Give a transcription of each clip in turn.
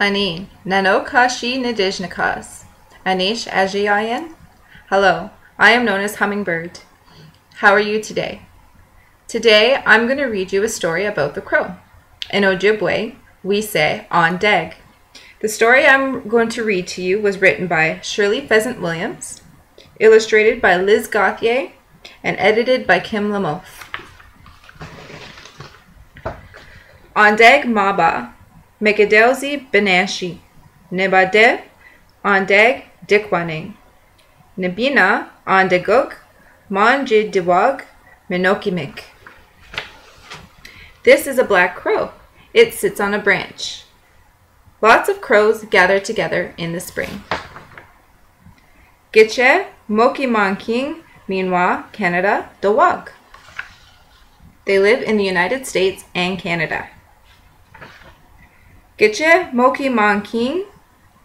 Ani, Nanokashi Nadijnakas. Anish Ajiayan. Hello, I am known as Hummingbird. How are you today? Today I'm going to read you a story about the crow. In Ojibwe, we say on deg. The story I'm going to read to you was written by Shirley Pheasant Williams, illustrated by Liz Gauthier, and edited by Kim Lamothe. Ondeg Maba, Megadelzi Benashi, Nebade, Ondeg Dikwaning, Nebina Ondeguk, Manje Diwag, Minokimik. This is a black crow. It sits on a branch. Lots of crows gather together in the spring. Gitche Moki King, meanwhile, Canada, Dawag. They live in the United States and Canada. Gitche Moki King,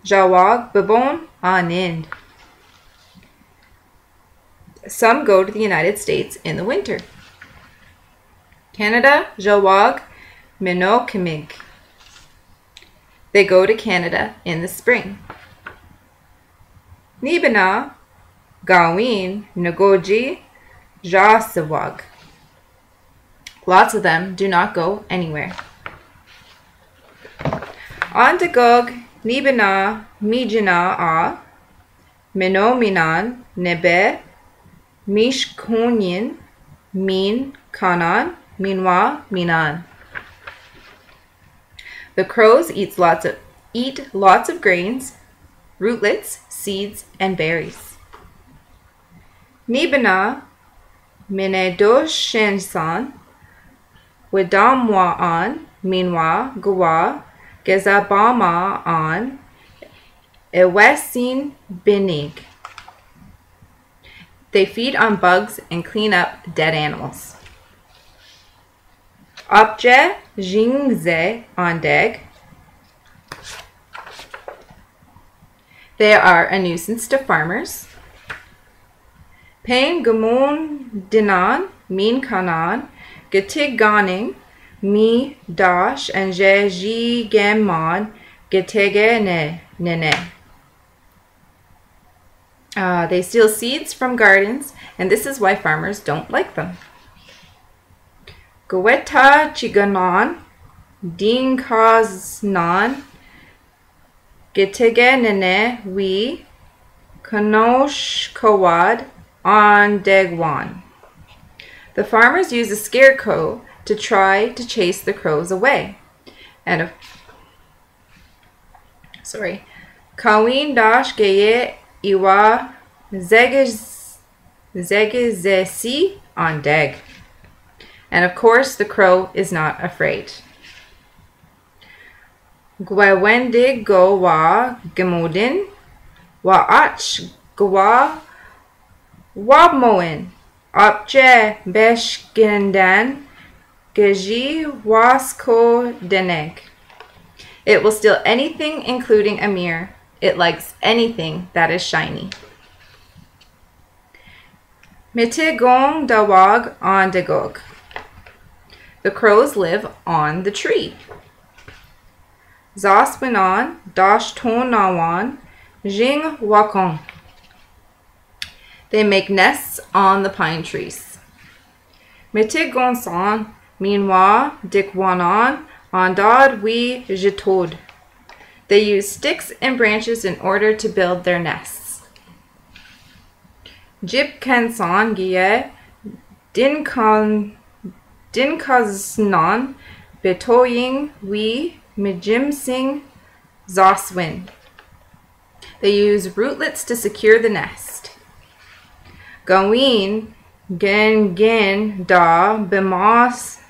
Jawag Babon Anind. Some go to the United States in the winter. Canada, Jawag, Minokimig. They go to Canada in the spring. Nibana, Gawin, Nagoji, Jasawag. Lots of them do not go anywhere. Ondagog, Nibana, Mijana a, Minominan, Nebe, Mishkonyin, Min, Kanan, Minwa, Minan. The crows eat lots of eat lots of grains, rootlets, seeds, and berries. Nibana Minedoshensan Widamwa an Minwa Gwa Gezabama an Ewesin Binig. They feed on bugs and clean up dead animals. Obje Jingze Ondeg. They are a nuisance to farmers. Pain Gamon Dinan, Min Kanan, Getig Ganing, Mi Dash, and Je Ji Gemon, Getege Ne Nene. Uh, they steal seeds from gardens, and this is why farmers don't like them. Gweta chiganon, din kaznan, getege nene we, kanosh kawad on degwan. The farmers use a scarecrow to try to chase the crows away. And a, sorry, kawin dash geye iwa zegezesi on deg. And of course, the crow is not afraid. Gwewende go wa gemodin, wa ach gwa wabmoin, opje beshgendan, geji wasko deneg. It will steal anything, including a mirror. It likes anything that is shiny. Mitigong dawag on degog. The crows live on the tree. Zaswinan dash ton nawan jing wakong. They make nests on the pine trees. Mitigonsan meanwhile dikwanan andad we jitod. They use sticks and branches in order to build their nests. Jib kansan gie dinkan Dinkaznan, Betoying, Wi, Mijimsing, Zoswin. They use rootlets to secure the nest. Gawin, Gen Gen Da, Bimas,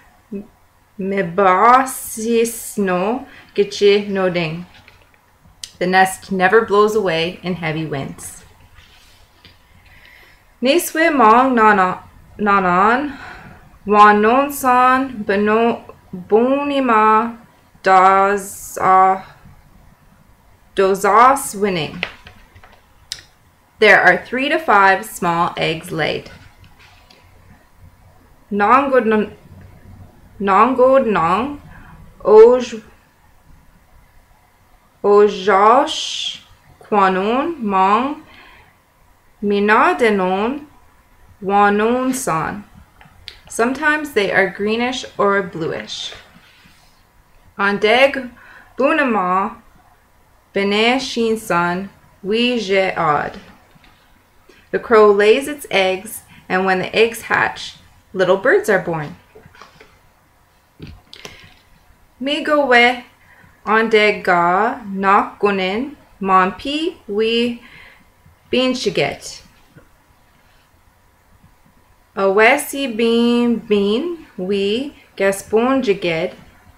Mibasisno, Gichi Noding. The nest never blows away in heavy winds. Niswe Mong Nanan, Wanonsan Bonima Dozas winning. There are three to five small eggs laid. Nongod Nong Oj Ojosh Quanon Mong Minadenon Wanon San. Sometimes they are greenish or bluish. Andeg Bunama Bene Shinsan We Je Ad. The crow lays its eggs, and when the eggs hatch, little birds are born. Migowe Andeg Ga Nakunin Mampi We Binshiget. Awesi bin bin we gasponjiged,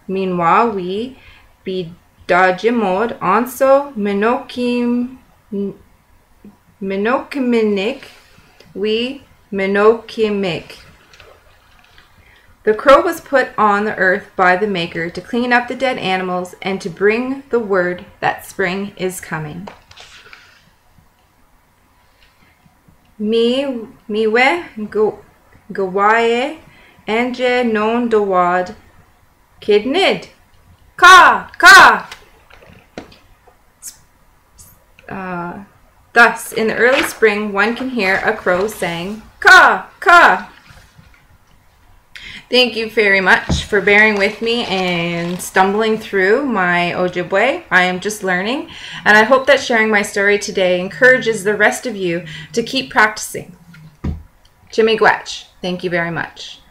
meanwhile we be dajimod onso minokim minokiminik we minokimik. The crow was put on the earth by the Maker to clean up the dead animals and to bring the word that spring is coming. Mi miwe gawaye anje non dawad kidnid ka ka. Uh, thus, in the early spring, one can hear a crow saying ka ka. Thank you very much for bearing with me and stumbling through my Ojibwe. I am just learning, and I hope that sharing my story today encourages the rest of you to keep practicing. Jimmy Gwetch, thank you very much.